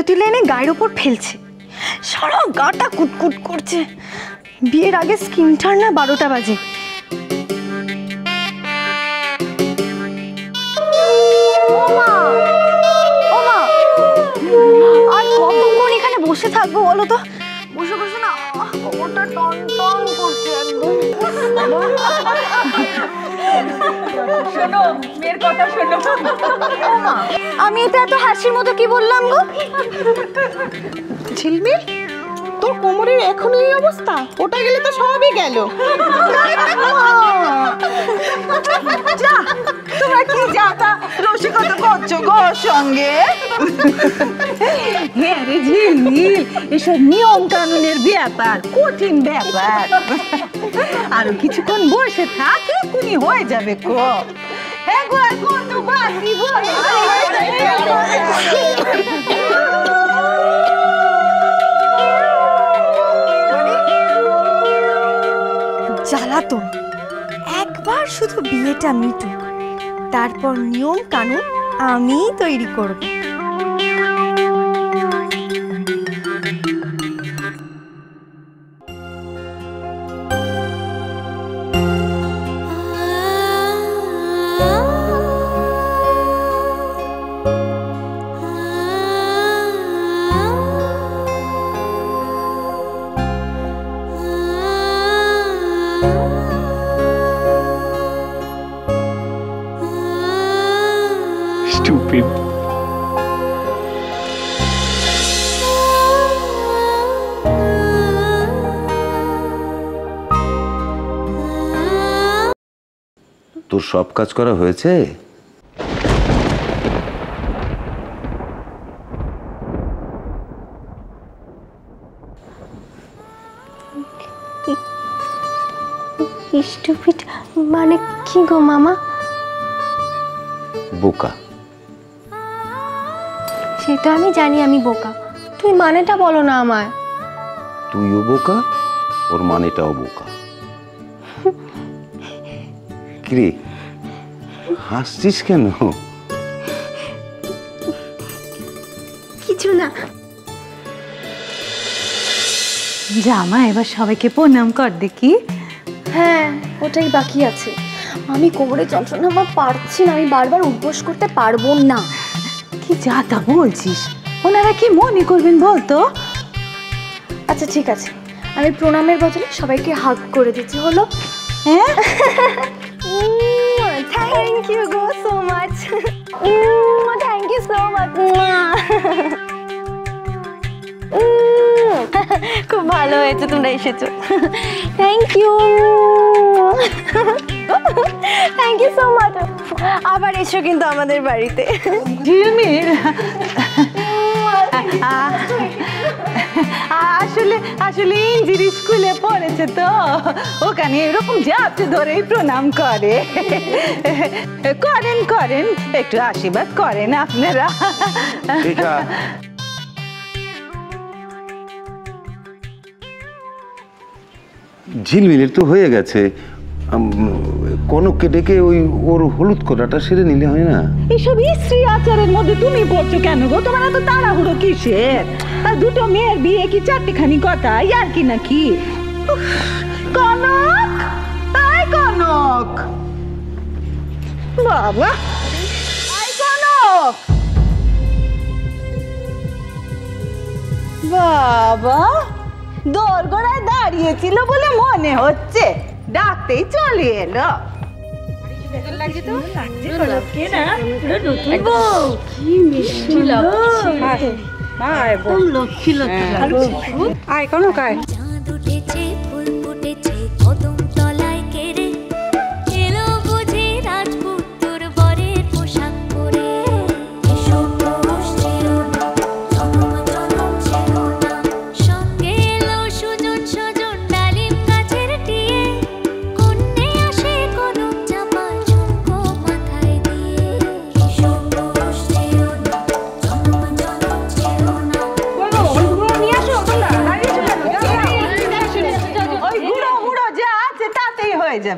তুলে তুলে এনে গায়ের ওপর ফেলছে। সারা গাটা কুটকুট করছে। বিয়ের আগে স্কিনটার না বারোটা বাজে! আর কতক্ষণ এখানে বসে থাকব বলো তো? বসে বসে না শোনো মেয়ের কথা শোনো। আমি এটা এত হাসির মতো কি বললাম গো? ঝিলমিল তোর কোমরের এখন এই অবস্থা? ওটা গেলে তো সবই গেল। যা তোমরা কি যাতা রসিকতা করছ গো সঙ্গে? হ্যাঁ রে ঝিলমিল এসব নিয়ম কানুনের ব্যাপার কঠিন ব্যাপার। আরও কিছুক্ষণ বসে থাক এক্ষুনি হয়ে যাবে কো। হ্যাঁ একবার শুধু বিয়েটা মিটুক, তারপর নিয়ম কানুন আমিই তৈরি করব। তোর সব কাজ করা হয়েছে? স্টুপিড মানে কি গো মামা? বোকা। সেটা আমি জানি আমি বোকা। তুই মানেটা বলো না আমায়। তুইও বোকা ওর মানেটাও বোকা। কিরে হাসছিস কেন? কিছু না। জামা এবার সবাইকে প্রণাম কর দেখি। হ্যাঁ ওটাই বাকি আছে। আমি কোমরে যন্ত্রণা আমার পারছি না আমি বারবার উদ্বোস করতে পারব না। কি যা তা বলছিস? ওনারা কি মনে করবেন বলতো? আচ্ছা ঠিক আছে। আমি প্রণামের বদলে সবাইকে হাগ করে দিচ্ছি হলো? হ্যাঁ? Thank you go so much thank you so much খুব ভালো হয়েছে, তোমরা এসেছ। Thank you thank you so much আবার এসো কিন্তু আমাদের বাড়িতে। ঝিলমিল আ- আসলে আসলে ইঞ্জির স্কুলে পড়েছে তো ওখানে এরকম যাতে ধরেই প্রণাম করে। করেন করেন একটু আশীর্বাদ করেন আপনারা। ঝিলমিলের তো হয়ে গেছে। কনককে ডেকে ওই ওর হলুদ করাটা সেরে নিলে হয় না? এইসব স্ত্রী আচারের মধ্যে তুমি পড়ছো কেন গো? তোমার এত তাড়াহুড়ো কিসের? আর দুটো মেয়ের বিয়ে কি চারটিখানি কথা? আর কি নাকি? কনক! বাবা। আয় বাবা দোরগোড়ায় দাঁড়িয়েছিল বলে মনে হচ্ছে। ডাকতেই চলে এলো। চাঁদ উঠেছে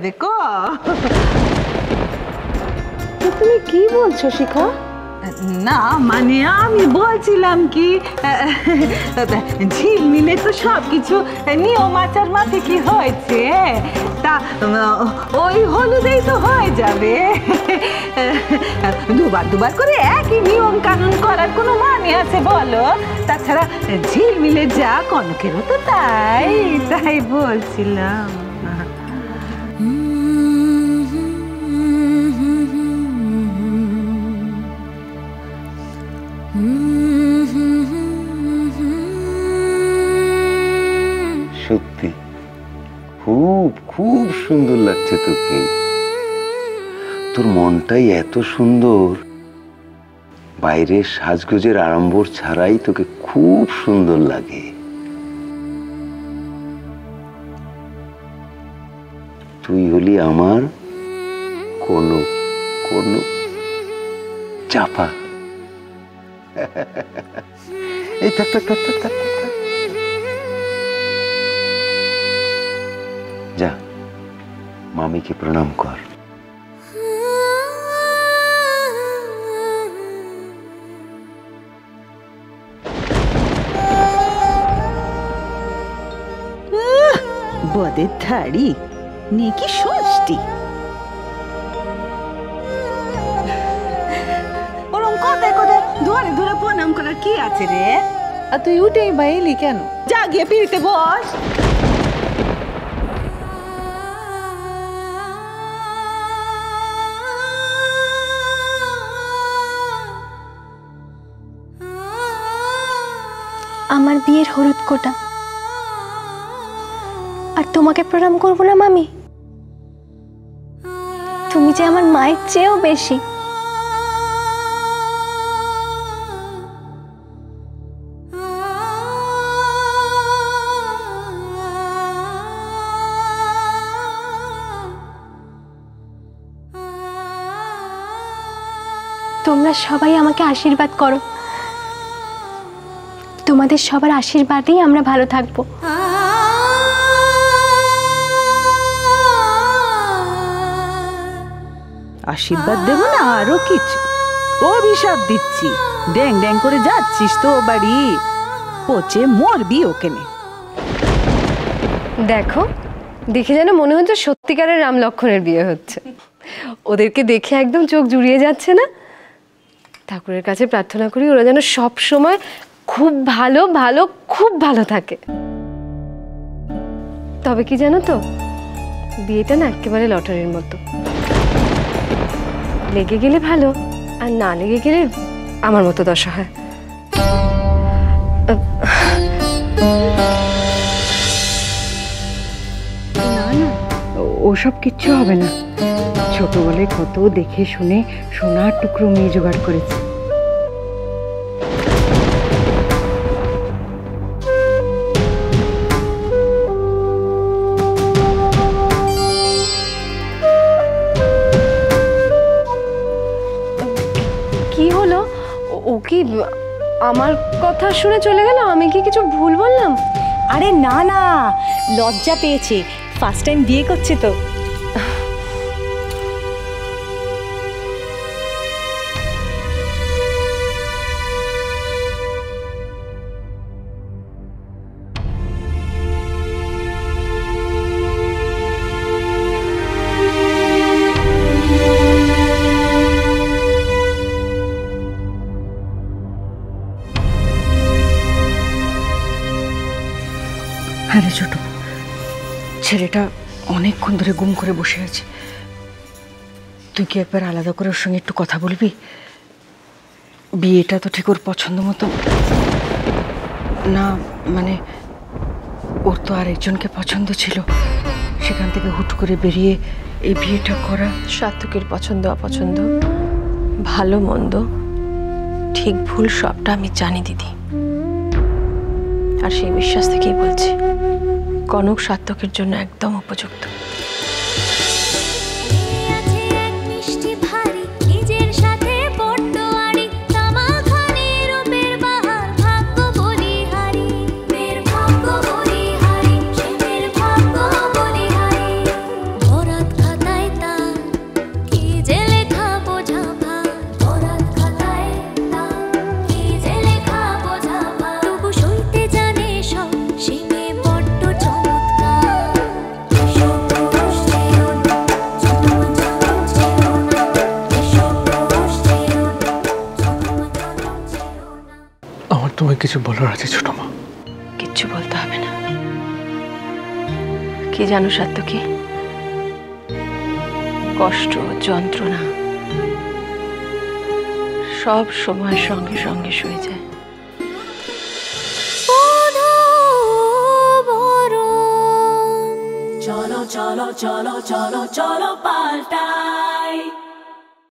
যাবে কো তুমি কি বলছো শিখা? না মানে আমি বলছিলাম কি ঝিলমিলে তো সব কিছু নিয়ম আচার মাঠে কি হয়েছে? তা ওই হলুদেই তো হয়ে যাবে। দুবার দুবার করে একই নিয়ম কানুন করার কোনো মানে আছে বলো? তাছাড়া ঝিলমিলে যা কনকেরও তো তাই তাই বলছিলাম। খুব খুব সুন্দর লাগছে তোকে। তোর মনটাই এত সুন্দর। বাইরের সাজগোজের আড়ম্বর ছাড়াই তোকে খুব সুন্দর লাগে। তুই হলি আমার কোনো কোনো চাপা। এই থাক থাক থাক থাক যা মামিকে প্রণাম কর। বদের ধাড়ি নিয়ে কি ষষ্ঠী ওরম কথায় কথায় ধরে ধরে প্রণাম করার কি আছে রে? আর তুই উঠেই বাইলি কেন? যা গিয়ে পিড়িতে বস। আমার বিয়ের হলুদ কোটা। আর তোমাকে প্রণাম করব না, মামি? তুমি যে আমার মায়ের চেয়েও বেশি। তোমরা সবাই আমাকে আশীর্বাদ করো। তোমাদের সবার আশীর্বাদেই আমরা ভালো থাকব। আশীর্বাদ দেবো না, আরও কিছু। অভিশাপ দিচ্ছি। ড্যাং ড্যাং করে যাচ্ছিস তো বাড়ি। পচে মরবি ওকেনে দেখো, দেখে যেন মনে হচ্ছে সত্যিকারের রাম লক্ষণের বিয়ে হচ্ছে। ওদেরকে দেখে একদম চোখ জুড়িয়ে যাচ্ছে না। ঠাকুরের কাছে প্রার্থনা করি, ওরা যেন সব সময় খুব ভালো ভালো, খুব ভালো থাকে। তবে কি জানো তো? বিয়েটা না একেবারে লটারির মতো। লেগে গেলে ভালো, আর না লেগে গেলে আমার মতো দশা হয়। ওসব কিচ্ছু হবে না। ছোটবেলায় কত দেখে শুনে সোনার টুকরো মেয়ে জোগাড় করেছে। আমার কথা শুনে চলে গেল? আমি কি কিছু ভুল বললাম? আরে না না। লজ্জা পেয়েছে। ফার্স্ট টাইম বিয়ে করছে তো। হ্যাঁ রে ছোট। ছেলেটা অনেকক্ষণ ধরে গুম করে বসে আছে। তুই কি একবার আলাদা করে ওর সঙ্গে একটু কথা বলবি? বিয়েটা তো ঠিক ওর পছন্দ মতো। না মানে ওর তো আর একজনকে পছন্দ ছিল। সেখান থেকে হুট করে বেরিয়ে এই বিয়েটা করা। সার্থকের পছন্দ, অপছন্দ, ভালো, মন্দ, ঠিক ভুল সবটা আমি জানি দিদি। আর সেই বিশ্বাস থেকেই বলছি। কনক সার্থকের জন্য একদম উপযুক্ত। কিছু বলার আছে ছোট মা। কিচ্ছু বলতে হবে না। কি জানো সত্য কি? কষ্ট যন্ত্রণা সব সময় সঙ্গে সঙ্গে শুয়ে যায়। চলো চলো চলো চলো চলো পাল্টাই।